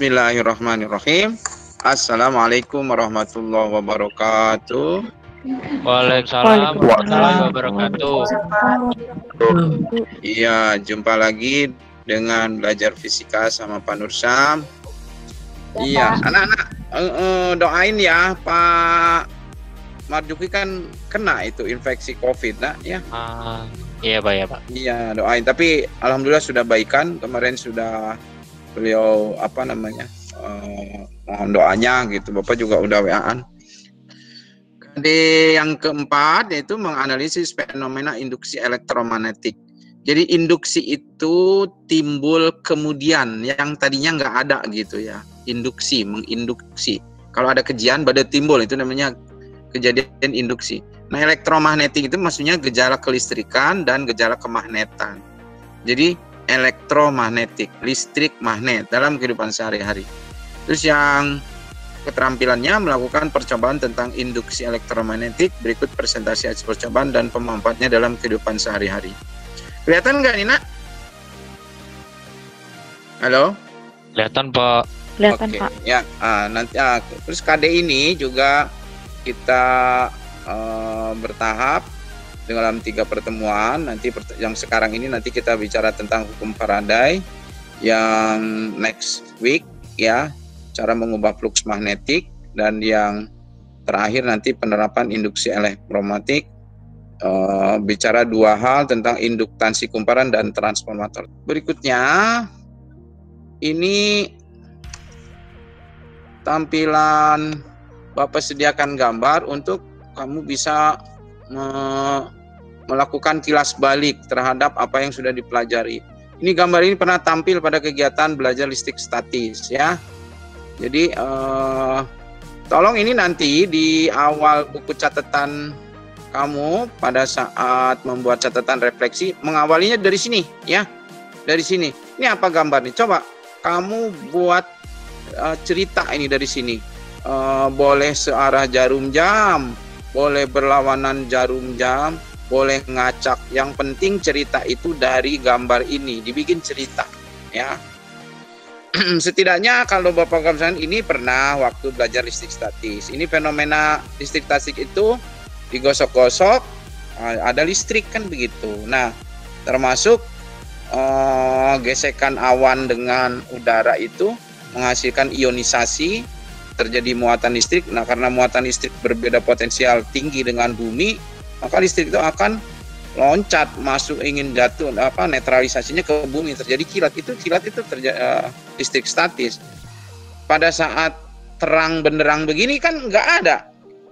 Bismillahirrahmanirrahim. Assalamualaikum warahmatullahi wabarakatuh. Waalaikumsalam warahmatullahi wabarakatuh. Iya, jumpa lagi dengan belajar fisika sama Pak Nursam. Iya, anak-anak uh, uh, doain ya Pak Marjuki kan kena itu infeksi COVID, nak ya. Ah, iya Pak ya Pak. Iya, doain. Tapi alhamdulillah sudah baikan. Kemarin sudah beliau apa namanya uh, mohon doanya gitu. Bapak juga udah waan KD yang keempat yaitu menganalisis fenomena induksi elektromagnetik. Jadi induksi itu timbul kemudian yang tadinya nggak ada gitu ya. Induksi menginduksi. Kalau ada kejadian pada timbul itu namanya kejadian induksi. Nah elektromagnetik itu maksudnya gejala kelistrikan dan gejala kemagnetan. Jadi elektromagnetik, listrik magnet dalam kehidupan sehari-hari. Terus yang keterampilannya melakukan percobaan tentang induksi elektromagnetik, berikut presentasi hasil percobaan dan pemanfaatnya dalam kehidupan sehari-hari. Kelihatan nggak Nina? Halo? Kelihatan Pak. Kelihatan Oke, Pak. Ya, ah, nanti ah, terus KD ini juga kita uh, bertahap dalam tiga pertemuan nanti yang sekarang ini nanti kita bicara tentang hukum Faraday. Yang next week ya cara mengubah flux magnetik. Dan yang terakhir nanti penerapan induksi elektromagnetik uh, bicara dua hal tentang induktansi kumparan dan transformator. Berikutnya ini tampilan Bapak sediakan gambar untuk kamu bisa melakukan kilas balik terhadap apa yang sudah dipelajari. Ini gambar ini pernah tampil pada kegiatan belajar listrik statis ya. Jadi eh, tolong ini nanti di awal buku catatan kamu pada saat membuat catatan refleksi mengawalinya dari sini ya. Dari sini. Ini apa gambar nih? Coba kamu buat uh, cerita ini dari sini. Uh, boleh searah jarum jam, boleh berlawanan jarum jam, boleh ngacak. Yang penting cerita itu dari gambar ini, dibikin cerita, ya. Setidaknya kalau Bapak Kamsan ini pernah waktu belajar listrik statis. Ini fenomena listrik statis itu digosok-gosok ada listrik kan begitu. Nah, termasuk uh, gesekan awan dengan udara itu menghasilkan ionisasi terjadi muatan listrik. Nah, karena muatan listrik berbeda potensial tinggi dengan bumi, maka listrik itu akan loncat masuk ingin jatuh apa netralisasinya ke bumi. Terjadi kilat itu kilat itu terjadi uh, listrik statis. Pada saat terang benderang begini kan nggak ada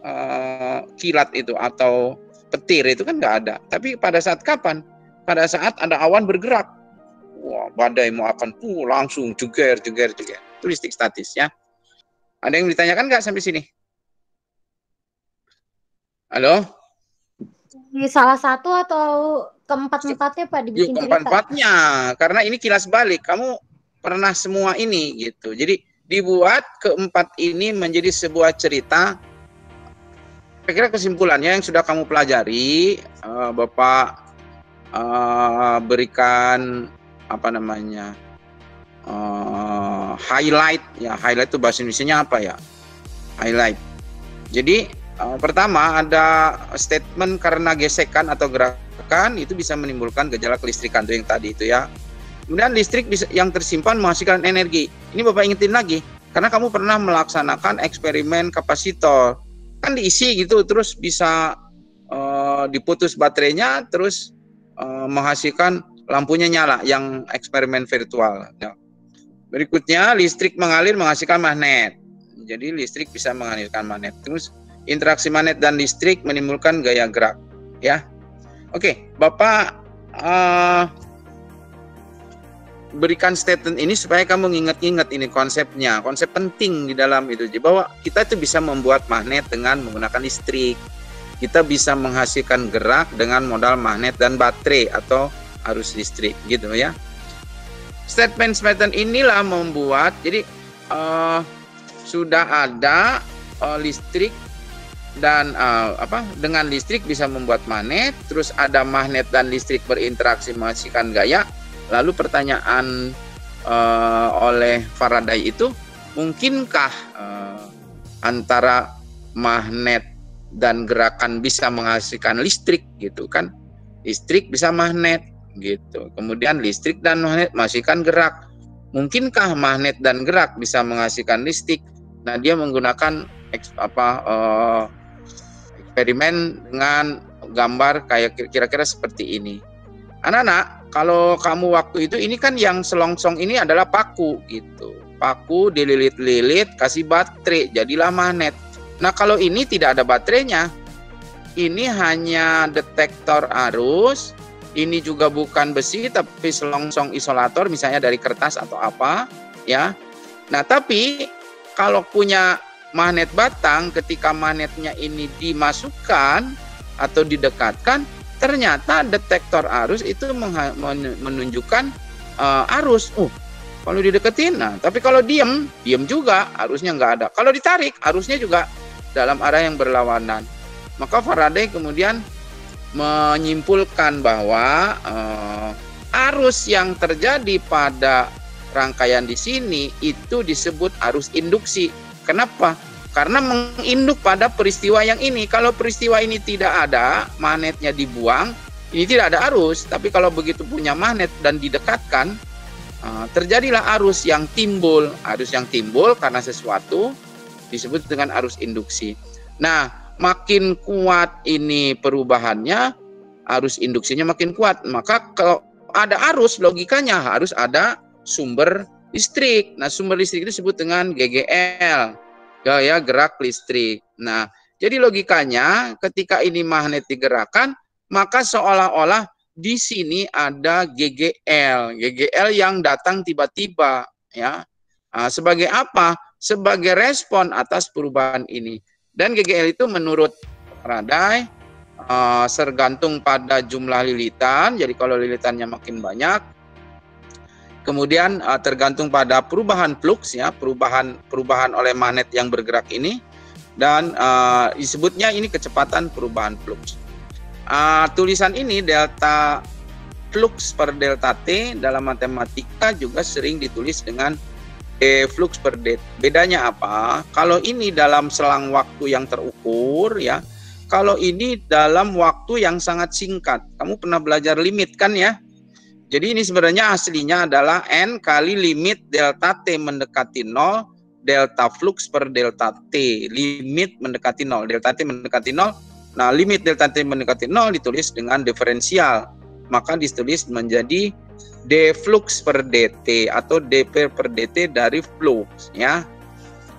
uh, kilat itu atau petir itu kan nggak ada. Tapi pada saat kapan? Pada saat ada awan bergerak. Wah badai mau akan puh langsung jeger jeger jeger. Itu listrik statis ya. Ada yang ditanyakan nggak sampai sini? Halo di salah satu atau keempat-empatnya Pak dibikin Yuk, keempat-empatnya karena ini kilas balik. Kamu pernah semua ini gitu. Jadi dibuat keempat ini menjadi sebuah cerita. Kira-kira kesimpulannya yang sudah kamu pelajari uh, Bapak uh, berikan apa namanya uh, highlight. Ya highlight itu bahasa Indonesia apa ya? Highlight. Jadi Uh, pertama ada statement karena gesekan atau gerakan itu bisa menimbulkan gejala kelistrikan itu yang tadi itu ya. Kemudian listrik yang tersimpan menghasilkan energi. Ini Bapak ingetin lagi karena kamu pernah melaksanakan eksperimen kapasitor kan diisi gitu terus bisa uh, diputus baterainya terus uh, menghasilkan lampunya nyala yang eksperimen virtual. Ya. Berikutnya listrik mengalir menghasilkan magnet. Jadi listrik bisa menghasilkan magnet. Terus interaksi magnet dan listrik menimbulkan gaya gerak ya. Oke bapak uh, berikan statement ini supaya kamu ingat-ingat ini konsepnya konsep penting di dalam itu. Bahwa kita itu bisa membuat magnet dengan menggunakan listrik. Kita bisa menghasilkan gerak dengan modal magnet dan baterai atau arus listrik gitu ya. Statement statement inilah membuat jadi uh, sudah ada uh, listrik dan uh, apa dengan listrik bisa membuat magnet terus ada magnet dan listrik berinteraksi menghasilkan gaya. Lalu pertanyaan uh, oleh Faraday itu mungkinkah uh, antara magnet dan gerakan bisa menghasilkan listrik gitu kan? Listrik bisa magnet gitu. Kemudian listrik dan magnet menghasilkan gerak. Mungkinkah magnet dan gerak bisa menghasilkan listrik? Nah dia menggunakan apa uh, eksperimen dengan gambar kayak kira-kira seperti ini. Anak-anak, kalau kamu waktu itu ini kan yang selongsong ini adalah paku gitu. Paku dililit-lilit kasih baterai jadilah magnet. Nah, kalau ini tidak ada baterainya. Ini hanya detektor arus. Ini juga bukan besi tapi selongsong isolator misalnya dari kertas atau apa, ya. Nah, tapi kalau punya magnet batang ketika magnetnya ini dimasukkan atau didekatkan, ternyata detektor arus itu menunjukkan uh, arus. Uh, kalau dideketin, nah tapi kalau diem, diem juga arusnya nggak ada. Kalau ditarik, arusnya juga dalam arah yang berlawanan. Maka Faraday kemudian menyimpulkan bahwa uh, arus yang terjadi pada rangkaian di sini itu disebut arus induksi. Kenapa? Karena menginduk pada peristiwa yang ini. Kalau peristiwa ini tidak ada, magnetnya dibuang, ini tidak ada arus. Tapi kalau begitu punya magnet dan didekatkan, uh, terjadilah arus yang timbul. Arus yang timbul karena sesuatu disebut dengan arus induksi. Nah, makin kuat ini perubahannya, arus induksinya makin kuat. Maka kalau ada arus, logikanya harus ada sumber listrik. Nah, sumber listrik itu disebut dengan GGL gaya gerak listrik. Nah, jadi logikanya ketika ini magnet digerakkan, maka seolah-olah di sini ada GGL, GGL yang datang tiba-tiba, ya. Nah, sebagai apa? Sebagai respon atas perubahan ini. Dan GGL itu menurut Faraday uh, tergantung pada jumlah lilitan. Jadi kalau lilitannya makin banyak, Kemudian uh, tergantung pada perubahan flux ya, perubahan perubahan oleh magnet yang bergerak ini dan uh, disebutnya ini kecepatan perubahan flux. Uh, tulisan ini delta flux per delta t dalam matematika juga sering ditulis dengan d flux per d. Bedanya apa? Kalau ini dalam selang waktu yang terukur ya. Kalau ini dalam waktu yang sangat singkat. Kamu pernah belajar limit kan ya? Jadi ini sebenarnya aslinya adalah N kali limit delta T mendekati 0, delta flux per delta T. Limit mendekati 0, delta T mendekati 0. Nah, limit delta T mendekati 0 ditulis dengan diferensial. Maka ditulis menjadi d flux per dt atau dp per dt dari flux ya.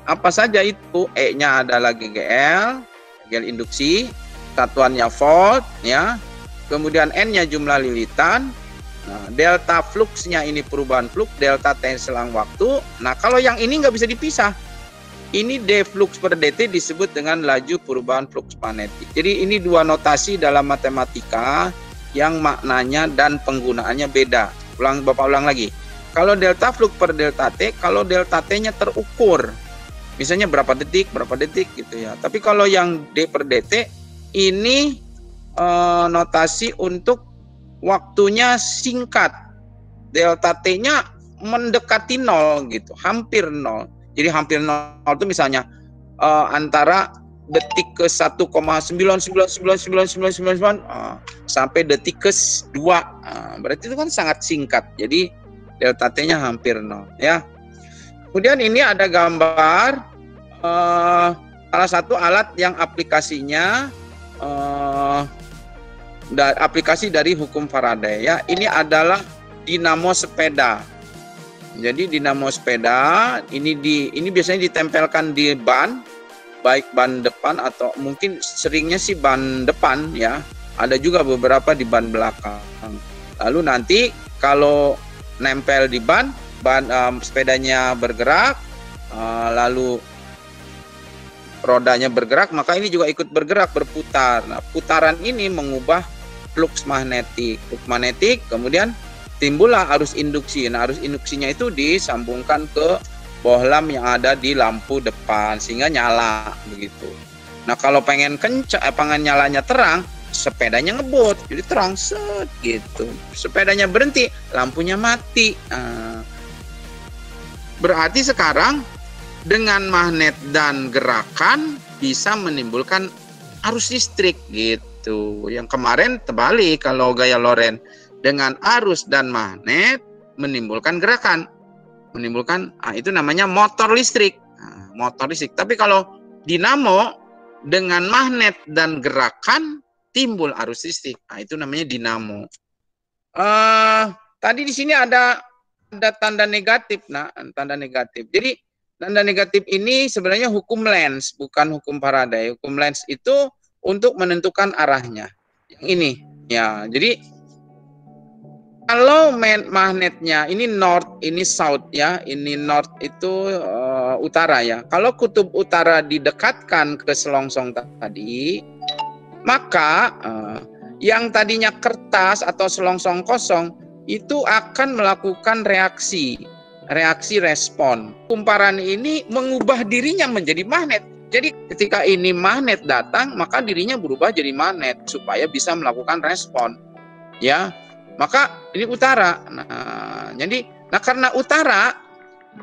Apa saja itu? E-nya adalah GGL, GGL induksi, satuannya volt ya. Kemudian N-nya jumlah lilitan, Nah, delta fluxnya ini perubahan flux, delta T selang waktu. Nah, kalau yang ini nggak bisa dipisah. Ini d flux per dt disebut dengan laju perubahan flux magnetik. Jadi ini dua notasi dalam matematika yang maknanya dan penggunaannya beda. Ulang Bapak ulang lagi. Kalau delta flux per delta T, kalau delta T-nya terukur. Misalnya berapa detik, berapa detik gitu ya. Tapi kalau yang D per dt ini e, notasi untuk waktunya singkat. Delta T-nya mendekati nol gitu, hampir nol. Jadi hampir nol itu misalnya uh, antara detik ke 1,9999999 uh, sampai detik ke 2. Uh, berarti itu kan sangat singkat. Jadi delta T-nya hampir nol ya. Kemudian ini ada gambar uh, salah satu alat yang aplikasinya da, aplikasi dari hukum Faraday ya. Ini adalah dinamo sepeda. Jadi dinamo sepeda ini di ini biasanya ditempelkan di ban baik ban depan atau mungkin seringnya sih ban depan ya. Ada juga beberapa di ban belakang. Lalu nanti kalau nempel di ban, ban um, sepedanya bergerak, uh, lalu rodanya bergerak, maka ini juga ikut bergerak berputar. Nah, putaran ini mengubah flux magnetik. Flux magnetik kemudian timbullah arus induksi. Nah, arus induksinya itu disambungkan ke bohlam yang ada di lampu depan sehingga nyala begitu. Nah, kalau pengen kencang, eh, pengen nyalanya terang, sepedanya ngebut, jadi terang set gitu. Sepedanya berhenti, lampunya mati. Nah, Berarti sekarang dengan magnet dan gerakan bisa menimbulkan arus listrik gitu. Yang kemarin terbalik kalau gaya Loren dengan arus dan magnet menimbulkan gerakan, menimbulkan ah, itu namanya motor listrik. Nah, motor listrik. Tapi kalau dinamo dengan magnet dan gerakan timbul arus listrik. Nah, itu namanya dinamo. Uh, tadi di sini ada ada tanda negatif, nah tanda negatif. Jadi tanda negatif ini sebenarnya hukum lens, bukan hukum Faraday. Hukum lens itu untuk menentukan arahnya. Yang ini, ya. Jadi kalau magnetnya ini north, ini south ya, ini north itu uh, utara ya. Kalau kutub utara didekatkan ke selongsong tadi, maka uh, yang tadinya kertas atau selongsong kosong itu akan melakukan reaksi, reaksi respon. Kumparan ini mengubah dirinya menjadi magnet. Jadi ketika ini magnet datang, maka dirinya berubah jadi magnet supaya bisa melakukan respon. Ya, maka ini utara. Nah, jadi nah karena utara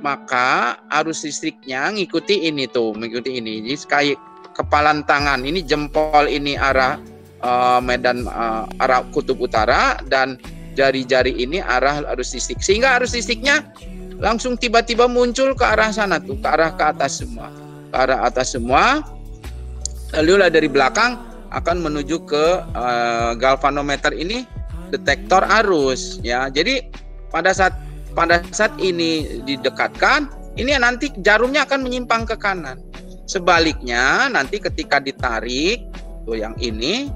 maka arus listriknya ngikuti ini tuh, mengikuti ini. Jadi kayak kepalan tangan ini jempol ini arah uh, medan uh, arah kutub utara dan jari-jari ini arah arus listrik. Sehingga arus listriknya langsung tiba-tiba muncul ke arah sana tuh, ke arah ke atas semua. Arah atas semua. Lalu dari belakang akan menuju ke uh, galvanometer ini detektor arus ya. Jadi pada saat pada saat ini didekatkan, ini nanti jarumnya akan menyimpang ke kanan. Sebaliknya nanti ketika ditarik tuh yang ini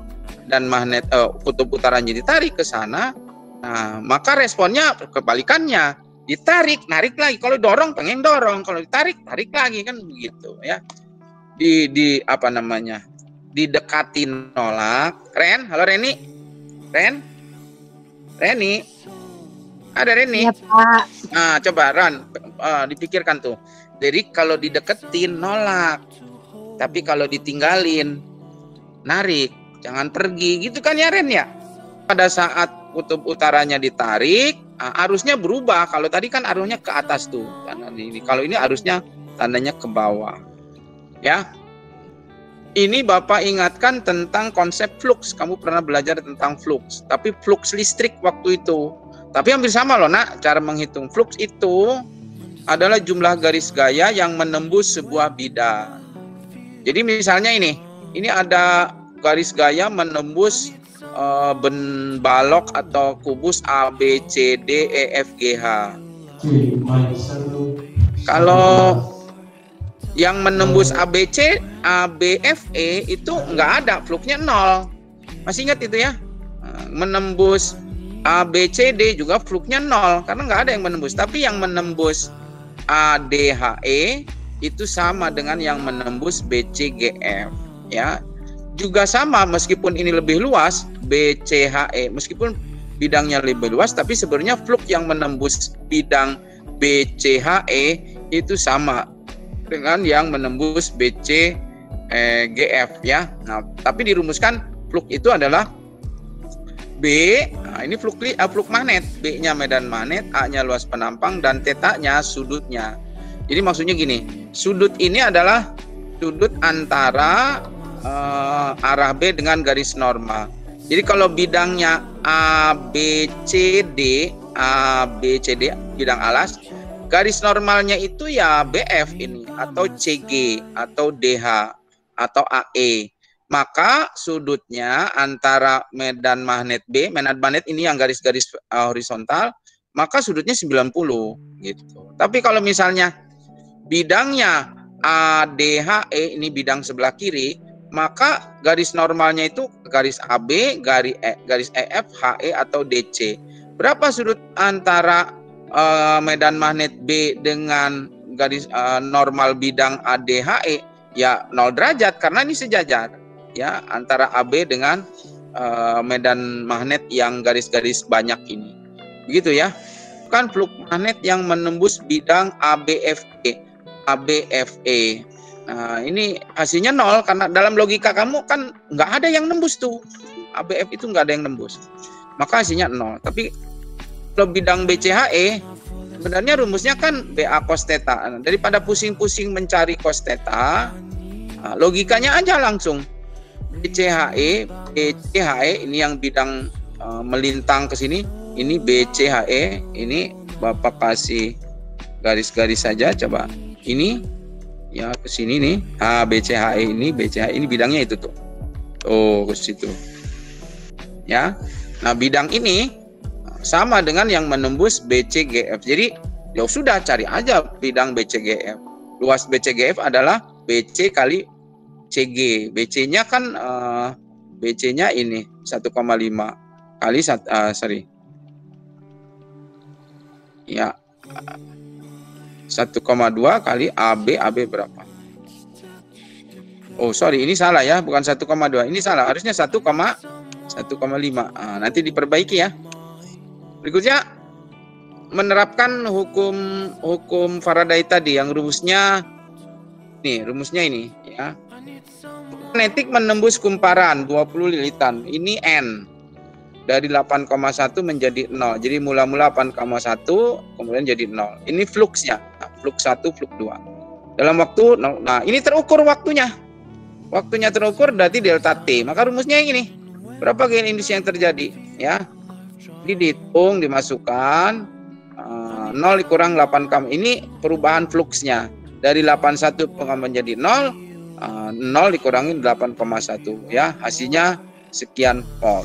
dan magnet uh, kutub utaranya ditarik ke sana, Nah, maka responnya kebalikannya. Ditarik, narik lagi. Kalau dorong, pengen dorong. Kalau ditarik, tarik lagi kan begitu ya. Di di apa namanya? Didekati nolak. Ren, halo Reni. Ren? Reni? Ada Reni? Ya, Pak. Nah, coba Ran, uh, dipikirkan tuh. Jadi kalau dideketin nolak. Tapi kalau ditinggalin narik, jangan pergi gitu kan ya Ren ya? Pada saat kutub utaranya ditarik, arusnya berubah. Kalau tadi kan arusnya ke atas tuh, ini. Kalau ini arusnya tandanya ke bawah. Ya. Ini Bapak ingatkan tentang konsep flux. Kamu pernah belajar tentang flux, tapi flux listrik waktu itu. Tapi hampir sama loh, Nak. Cara menghitung flux itu adalah jumlah garis gaya yang menembus sebuah bidang. Jadi misalnya ini, ini ada garis gaya menembus uh, ben balok atau kubus A B C D E F G H. Kalau yang menembus ABC, ABFE itu nggak ada, fluknya nol. Masih ingat itu ya? Eh, menembus ABCD juga fluknya nol karena nggak ada yang menembus. Tapi yang menembus ADHE itu sama dengan yang menembus BCGF ya juga sama meskipun ini lebih luas BCHE meskipun bidangnya lebih luas tapi sebenarnya fluk yang menembus bidang BCHE itu sama dengan yang menembus BCGF ya. Nah, tapi dirumuskan fluk itu adalah B, nah ini fluk uh, fluk magnet, B-nya medan magnet, A-nya luas penampang dan tetanya sudutnya. Jadi maksudnya gini, sudut ini adalah sudut antara uh, arah B dengan garis normal. Jadi kalau bidangnya A B C D A B C D bidang alas, garis normalnya itu ya BF ini atau CG atau DH atau AE. Maka sudutnya antara medan magnet B, medan magnet ini yang garis-garis uh, horizontal, maka sudutnya 90 gitu. Tapi kalau misalnya bidangnya ADHE ini bidang sebelah kiri, maka garis normalnya itu garis AB, garis e, garis EF, HE atau DC. Berapa sudut antara uh, medan magnet B dengan garis uh, normal bidang ADHE? Ya 0 derajat karena ini sejajar ya antara AB dengan uh, medan magnet yang garis-garis banyak ini. Begitu ya. Kan fluk magnet yang menembus bidang ABFE. ABFE Nah, ini hasilnya nol karena dalam logika kamu kan nggak ada yang nembus tuh. ABF itu nggak ada yang nembus. Maka hasilnya nol. Tapi kalau bidang BCHE sebenarnya rumusnya kan BA cos theta. Nah, daripada pusing-pusing mencari cos theta, nah, logikanya aja langsung. BCHE, BCHE ini yang bidang uh, melintang ke sini, ini BCHE, ini Bapak kasih garis-garis saja coba. Ini ya ke sini nih. Ah, BCHE ini, BCHE ini bidangnya itu tuh. Tuh ke situ. Ya. Nah, bidang ini sama dengan yang menembus BCGF. Jadi ya sudah cari aja bidang BCGF. Luas BCGF adalah BC kali CG. BC-nya kan uh, BC-nya ini 1,5 kali uh, sorry. Ya. 1,2 kali AB AB berapa? Oh, sorry, ini salah ya, bukan 1,2. Ini salah, harusnya 1, 1,5. Nah, nanti diperbaiki ya. Berikutnya menerapkan hukum hukum Faraday tadi yang rumusnya nih, rumusnya ini ya. Magnetik menembus kumparan 20 lilitan. Ini N dari 8,1 menjadi 0. Jadi mula-mula 8,1 kemudian jadi 0. Ini fluxnya. Nah, flux 1, flux 2. Dalam waktu nah ini terukur waktunya. Waktunya terukur berarti delta T. Maka rumusnya yang ini. Berapa gain induksi yang terjadi ya? Jadi dihitung, dimasukkan uh, eh, 0 dikurang 8 kam. Ini perubahan fluxnya dari 81 menjadi 0, uh, 0 dikurangi 8,1 ya. Hasilnya sekian volt.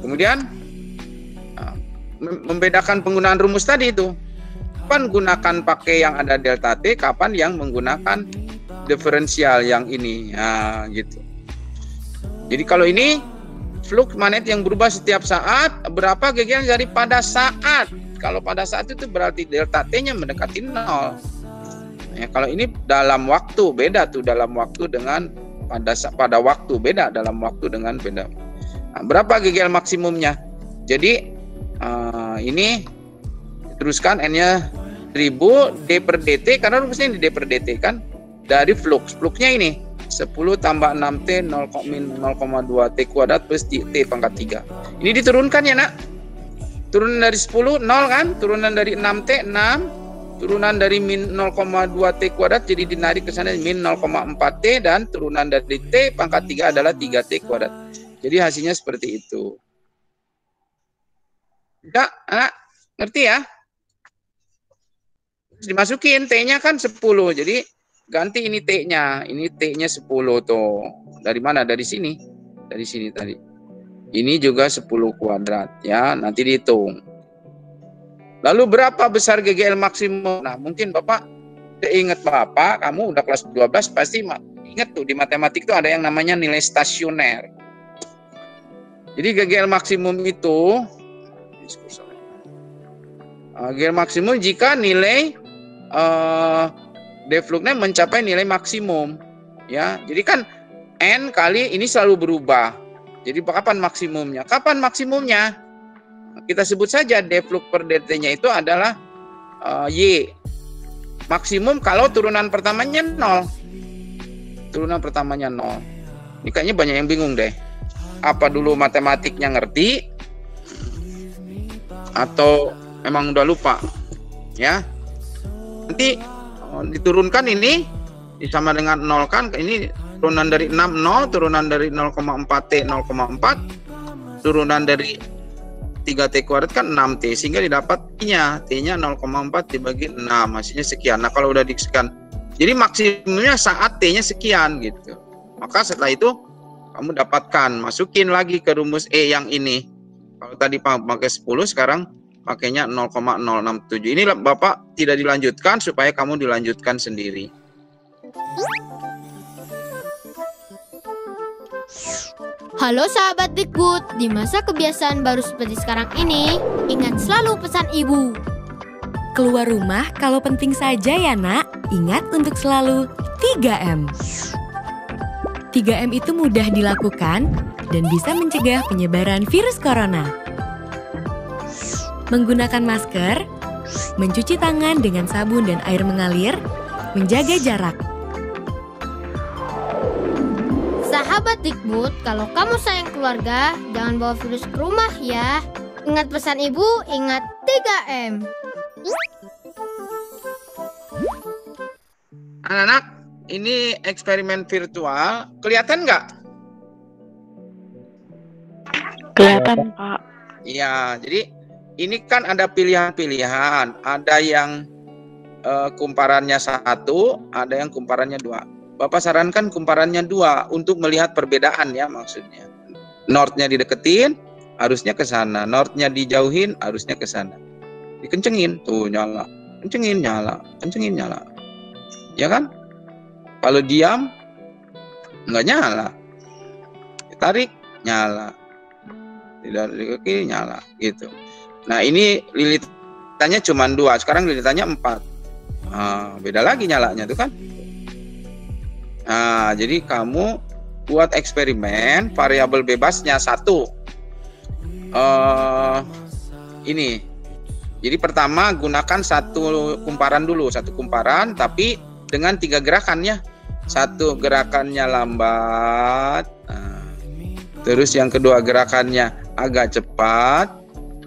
Kemudian uh, membedakan penggunaan rumus tadi itu. Kapan gunakan pakai yang ada delta T, kapan yang menggunakan diferensial yang ini. Nah, gitu. Jadi kalau ini flux magnet yang berubah setiap saat berapa GG dari pada saat? Kalau pada saat itu berarti delta T-nya mendekati nol. Ya, kalau ini dalam waktu beda tuh dalam waktu dengan pada pada waktu beda dalam waktu dengan beda. Nah, berapa GGL maksimumnya? Jadi uh, ini teruskan N-nya 1000 D per DT karena rumusnya ini D per DT kan dari flux fluxnya ini 10 tambah 6T 0,2 T kuadrat plus T pangkat 3. Ini diturunkan ya nak. Turunan dari 10 0 kan? Turunan dari 6T 6. Turunan dari min 0,2 T kuadrat jadi dinarik ke sana min 0,4 T dan turunan dari T pangkat 3 adalah 3 T kuadrat. Jadi hasilnya seperti itu. Enggak, anak ngerti ya? Dimasukin T-nya kan 10. Jadi ganti ini T-nya. Ini T-nya 10 tuh. Dari mana? Dari sini. Dari sini tadi. Ini juga 10 kuadrat ya. Nanti dihitung. Lalu berapa besar GGL maksimum? Nah, mungkin Bapak ingat Bapak, kamu udah kelas 12 pasti ingat tuh di matematik tuh ada yang namanya nilai stasioner. Jadi GGL maksimum itu GGL maksimum jika nilai uh, defluknya mencapai nilai maksimum ya. Jadi kan n kali ini selalu berubah. Jadi kapan maksimumnya? Kapan maksimumnya? Kita sebut saja defluk per dt-nya itu adalah uh, y. Maksimum kalau turunan pertamanya nol. Turunan pertamanya nol. Ini kayaknya banyak yang bingung deh. Apa dulu matematiknya ngerti? Atau memang udah lupa ya nanti Oh, diturunkan ini sama dengan 0 kan ini turunan dari 6 0 turunan dari 0,4 T 0,4 turunan dari 3 T kuadrat kan 6 T sehingga didapat T-nya. T-nya 0,4 dibagi 6 hasilnya sekian. Nah kalau udah disekian jadi maksimumnya saat T-nya sekian gitu. Maka setelah itu kamu dapatkan masukin lagi ke rumus E yang ini. Kalau tadi pakai 10 sekarang pakainya 0,067. Ini Bapak tidak dilanjutkan supaya kamu dilanjutkan sendiri. Halo sahabat Dikbud, di masa kebiasaan baru seperti sekarang ini, ingat selalu pesan ibu. Keluar rumah kalau penting saja ya nak, ingat untuk selalu 3M. 3M itu mudah dilakukan dan bisa mencegah penyebaran virus corona menggunakan masker, mencuci tangan dengan sabun dan air mengalir, menjaga jarak. Sahabat Dikbud, kalau kamu sayang keluarga, jangan bawa virus ke rumah ya. Ingat pesan ibu, ingat 3M. Anak-anak, ini eksperimen virtual. Kelihatan nggak? Kelihatan, Pak. Iya, jadi ini kan ada pilihan-pilihan. Ada yang eh, kumparannya satu, ada yang kumparannya dua. Bapak sarankan kumparannya dua untuk melihat perbedaan ya maksudnya. Northnya dideketin, harusnya ke sana. Northnya dijauhin, harusnya ke sana. Dikencengin, tuh nyala. Kencengin nyala, kencengin nyala. Ya kan? Kalau diam, nggak nyala. Ditarik, nyala. Tidak ke kiri, nyala. Gitu. Nah ini lilitannya cuma dua, sekarang lilitannya empat. Nah, beda lagi nyalanya tuh kan. Nah, jadi kamu buat eksperimen variabel bebasnya satu. eh ini. Jadi pertama gunakan satu kumparan dulu, satu kumparan, tapi dengan tiga gerakan ya. Satu gerakannya lambat, nah, terus yang kedua gerakannya agak cepat,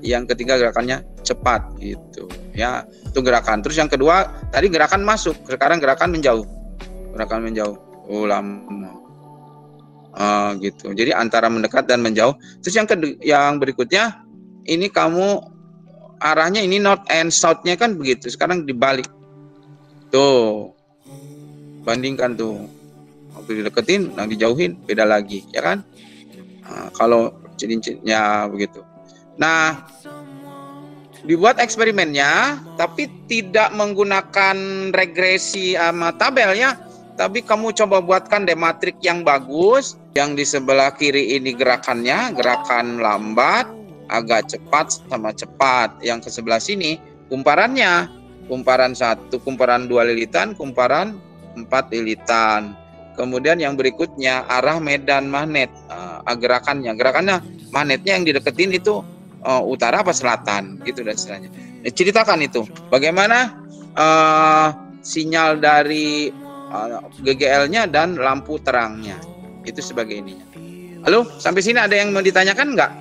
yang ketiga gerakannya cepat gitu. Ya itu gerakan. Terus yang kedua tadi gerakan masuk. Sekarang gerakan menjauh. Gerakan menjauh. Oh Ah, gitu. Jadi antara mendekat dan menjauh. Terus yang kedua yang berikutnya ini kamu arahnya ini north and southnya kan begitu. Sekarang dibalik. Tuh. Bandingkan tuh. Waktu dideketin yang dijauhin beda lagi. Ya kan? Nah, kalau cincin-cincinnya begitu Nah, dibuat eksperimennya, tapi tidak menggunakan regresi sama tabel ya. Tapi kamu coba buatkan deh matrik yang bagus. Yang di sebelah kiri ini gerakannya, gerakan lambat, agak cepat sama cepat. Yang ke sebelah sini kumparannya, kumparan satu, kumparan dua lilitan, kumparan empat lilitan. Kemudian yang berikutnya arah medan magnet, Nah, gerakannya, gerakannya magnetnya yang dideketin itu uh, utara apa selatan gitu dan istilahnya. Nah, ceritakan itu bagaimana uh, sinyal dari uh, GGL-nya dan lampu terangnya itu sebagai ininya. Halo, sampai sini ada yang mau ditanyakan nggak?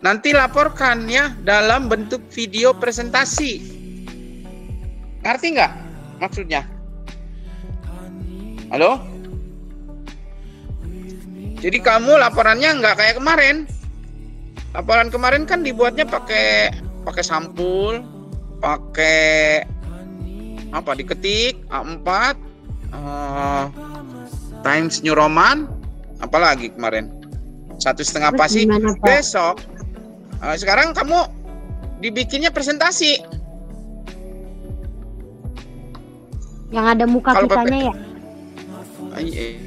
Nanti laporkan ya dalam bentuk video presentasi. Ngerti nggak maksudnya? Halo? Jadi kamu laporannya nggak kayak kemarin laporan kemarin kan dibuatnya pakai pakai sampul, pakai apa diketik A4 uh, Times New Roman, apalagi kemarin satu setengah pasti gimana, Pak? besok. Uh, sekarang kamu dibikinnya presentasi. Yang ada muka Kalau kitanya ya.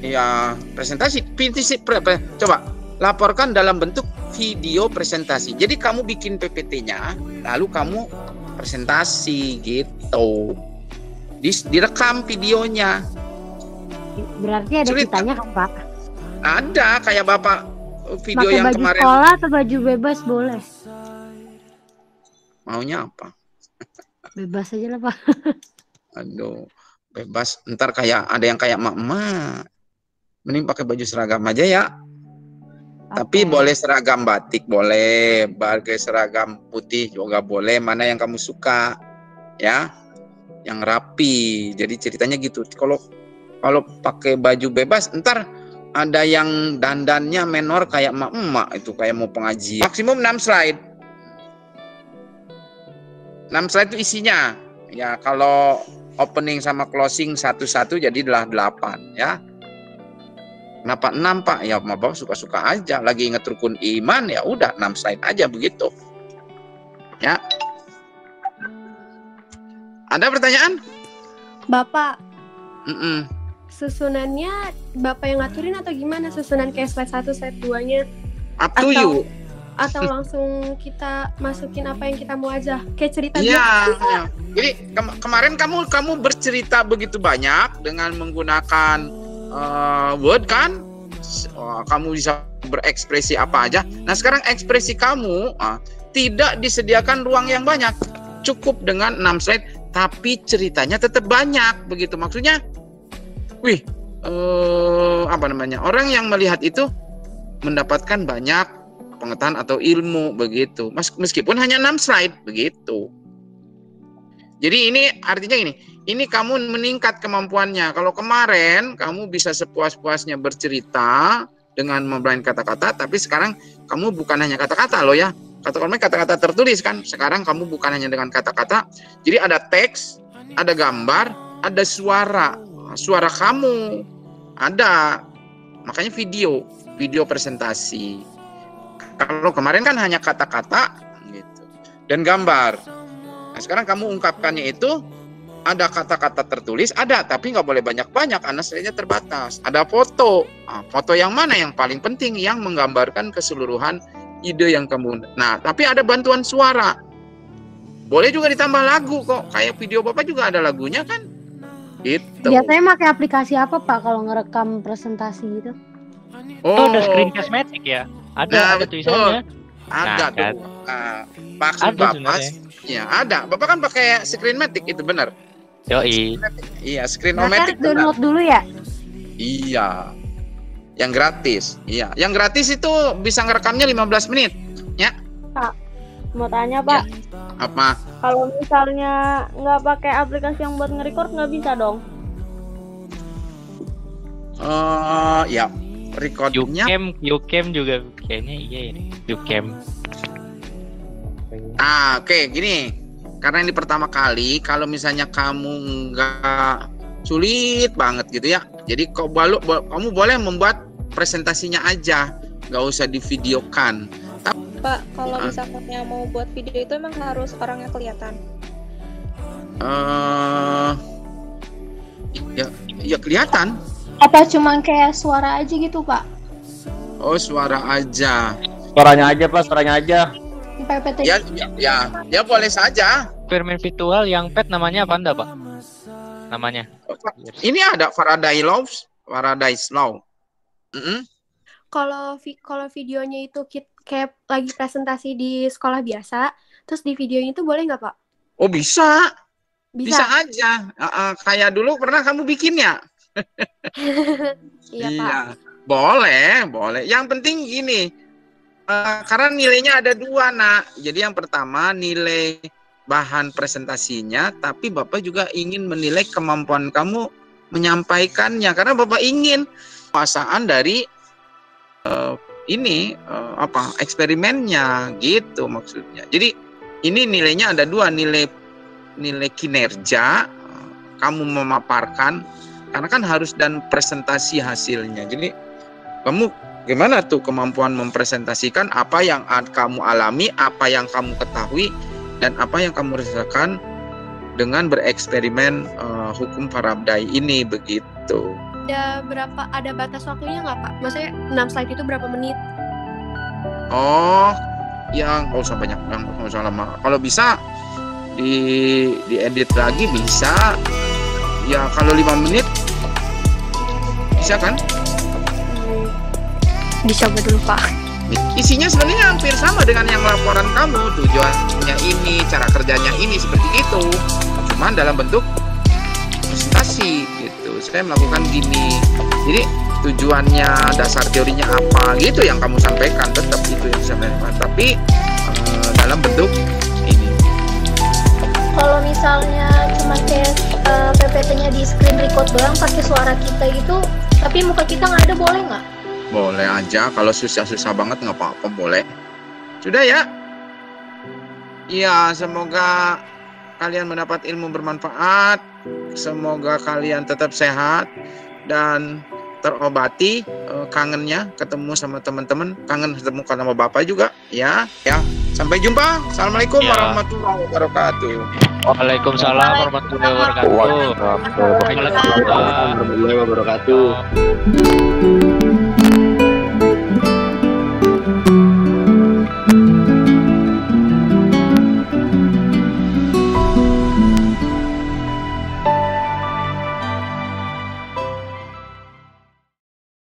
Iya, presentasi. Presentasi, pre- pre- coba laporkan dalam bentuk video presentasi. Jadi kamu bikin PPT-nya, lalu kamu presentasi gitu. Direkam videonya. Berarti ada Sulit, kitanya kan, Pak? Ada kayak Bapak video Pakai yang baju kemarin. sekolah atau baju bebas boleh? Maunya apa? Bebas aja lah, Pak. Aduh, bebas. Ntar kayak ada yang kayak mak-mak. Mending pakai baju seragam aja ya. Tapi boleh seragam batik boleh, pakai seragam putih juga boleh. Mana yang kamu suka, ya? Yang rapi. Jadi ceritanya gitu. Kalau kalau pakai baju bebas, ntar ada yang dandannya menor kayak emak-emak itu kayak mau pengajian. Maksimum 6 slide. 6 slide itu isinya. Ya kalau opening sama closing satu-satu jadilah 8 ya. Kenapa 6 Pak? Ya Bapak suka-suka aja. Lagi inget rukun iman ya udah 6 slide aja begitu. Ya. Ada pertanyaan? Bapak, Mm-mm. susunannya Bapak yang ngaturin atau gimana susunan kayak slide 1, slide 2-nya? Up to Atau- you. Atau langsung kita masukin apa yang kita mau aja? Kayak cerita Iya. biasa. iya. Jadi kem- kemarin kamu kamu bercerita begitu banyak dengan menggunakan eh, Word kan? Oh, kamu bisa berekspresi apa aja. Nah sekarang ekspresi kamu ah, tidak disediakan ruang yang banyak. Cukup dengan 6 slide, tapi ceritanya tetap banyak. Begitu maksudnya. Wih, eh, apa namanya? Orang yang melihat itu mendapatkan banyak pengetahuan atau ilmu begitu. Meskipun hanya 6 slide begitu. Jadi ini artinya gini, ini kamu meningkat kemampuannya. Kalau kemarin kamu bisa sepuas-puasnya bercerita dengan mempermainkan kata-kata, tapi sekarang kamu bukan hanya kata-kata loh ya. Kata kata kata-kata tertulis kan. Sekarang kamu bukan hanya dengan kata-kata. Jadi ada teks, ada gambar, ada suara. Suara kamu ada. Makanya video, video presentasi. Kalau kemarin kan hanya kata-kata gitu. Dan gambar. Nah, sekarang kamu ungkapkannya itu ada kata-kata tertulis, ada, tapi nggak boleh banyak-banyak, karena slide terbatas. Ada foto, nah, foto yang mana yang paling penting, yang menggambarkan keseluruhan ide yang kamu. Nah, tapi ada bantuan suara. Boleh juga ditambah lagu kok, kayak video bapak juga ada lagunya kan? Gitu. Biasanya pakai aplikasi apa Pak kalau ngerekam presentasi gitu? Oh, oh ada screen cosmetic ya? Ada, nah, ada tulisannya. Ada nah, tuh. Kan. Uh, maksud ada bapak, ya ada. Bapak kan pakai screen matic itu benar. Yoi. Iya, screen matic. download dulu ya. Iya. Yang gratis. Iya, yang gratis itu bisa ngerekamnya 15 menit, ya. Pak, mau tanya, Pak. Ya. Apa? Kalau misalnya nggak pakai aplikasi yang buat nge-record nggak bisa dong? Uh, ya, recordnya. Ucam, Ucam juga kayaknya iya ini. Ucam. Ah, oke, okay, gini. Karena ini pertama kali, kalau misalnya kamu nggak sulit banget gitu ya. Jadi kau balu, kamu boleh membuat presentasinya aja, nggak usah divideokan. Pak, kalau uh, misalnya mau buat video itu emang harus orangnya kelihatan? Uh, ya, ya kelihatan. Apa cuma kayak suara aja gitu, Pak? Oh, suara aja. Suaranya aja, Pak, suaranya aja. PPT. Ya, ya, ya, ya boleh saja. Firman virtual yang pet namanya apa anda, Pak? Namanya. Ini ada Faraday Laws, Faraday Law. Mm -hmm. Kalau vi kalau videonya itu kit kayak lagi presentasi di sekolah biasa, terus di videonya itu boleh nggak Pak? Oh bisa. Bisa, bisa aja. Uh, uh, kayak dulu pernah kamu bikin ya? iya, iya. Boleh, boleh. Yang penting gini, uh, karena nilainya ada dua nak. Jadi yang pertama nilai bahan presentasinya, tapi bapak juga ingin menilai kemampuan kamu menyampaikannya. Karena bapak ingin kuasaan dari uh, ini uh, apa eksperimennya gitu maksudnya. Jadi ini nilainya ada dua nilai nilai kinerja kamu memaparkan karena kan harus dan presentasi hasilnya. Jadi kamu gimana tuh kemampuan mempresentasikan apa yang kamu alami, apa yang kamu ketahui dan apa yang kamu rasakan dengan bereksperimen uh, hukum Faraday ini begitu ada berapa ada batas waktunya nggak pak? Maksudnya 6 slide itu berapa menit? Oh, yang nggak usah banyak, yang nggak usah lama. Kalau bisa di diedit lagi bisa. Ya kalau lima menit bisa kan? Dicoba dulu pak. Isinya sebenarnya hampir sama dengan yang laporan kamu. Tujuannya ini, cara kerjanya ini seperti itu. Cuman dalam bentuk presentasi gitu saya melakukan gini jadi tujuannya dasar teorinya apa gitu yang kamu sampaikan tetap itu yang saya sampaikan tapi uh, dalam bentuk ini kalau misalnya kayak uh, eh, PPT-nya di screen record doang pakai suara kita gitu tapi muka kita nggak ada boleh nggak boleh aja kalau susah-susah banget nggak apa-apa boleh sudah ya Iya, semoga kalian mendapat ilmu bermanfaat. Semoga kalian tetap sehat dan terobati uh, kangennya ketemu sama teman-teman, kangen ketemu sama bapak juga, ya. Ya. Sampai jumpa. Assalamualaikum ya. warahmatullahi wabarakatuh. Waalaikumsalam warahmatullahi wabarakatuh. Waalaikumsalam warahmatullahi wabarakatuh.